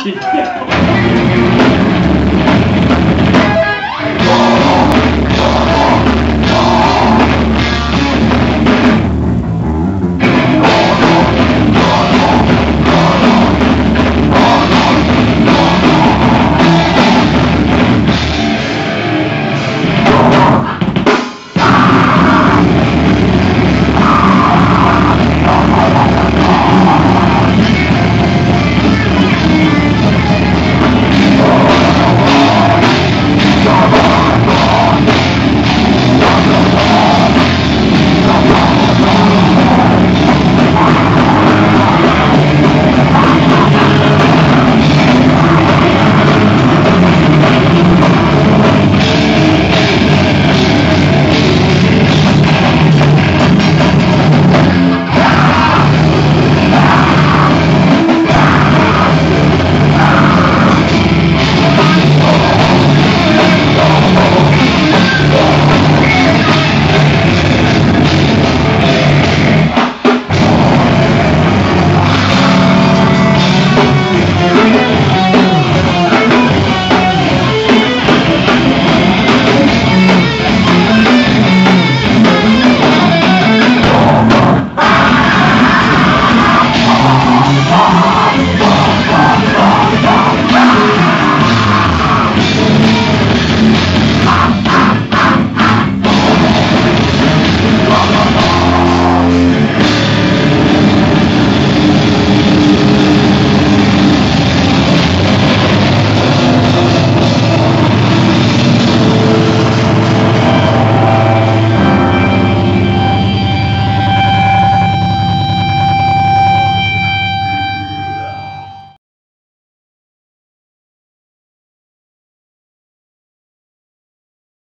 Que que é?